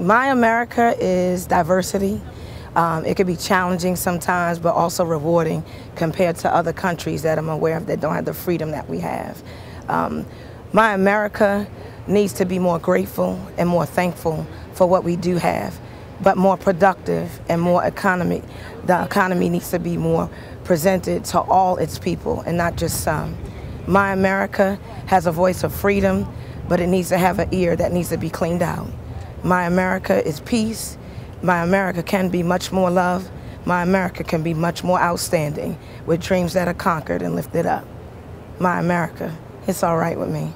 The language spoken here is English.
My America is diversity. Um, it can be challenging sometimes, but also rewarding compared to other countries that I'm aware of that don't have the freedom that we have. Um, my America needs to be more grateful and more thankful for what we do have, but more productive and more economy. The economy needs to be more presented to all its people and not just some. My America has a voice of freedom, but it needs to have an ear that needs to be cleaned out. My America is peace. My America can be much more love. My America can be much more outstanding with dreams that are conquered and lifted up. My America, it's all right with me.